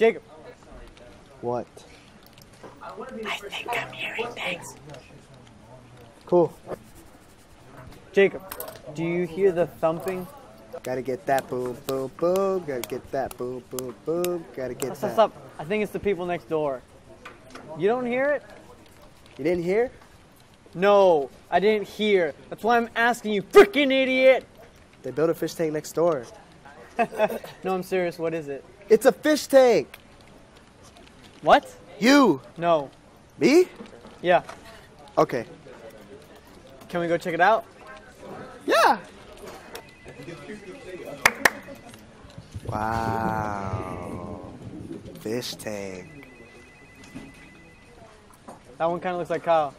Jacob. What? I think I'm hearing things. Cool. Jacob, do you hear the thumping? Gotta get that boom, boom, boom. Gotta get that boom, boom, boom. Gotta get Stop, that. stop. I think it's the people next door. You don't hear it? You didn't hear? No, I didn't hear. That's why I'm asking you, freaking idiot! They built a fish tank next door. No, I'm serious. What is it? It's a fish tank. What? You. No. Me? Yeah. Okay. Can we go check it out? Yeah. Wow. Fish tank. That one kind of looks like Kyle.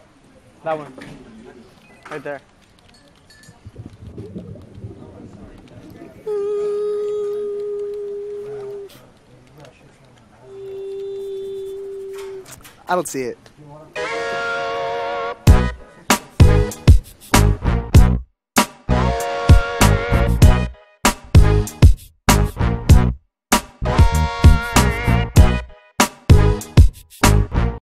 That one. Right there. I don't see it.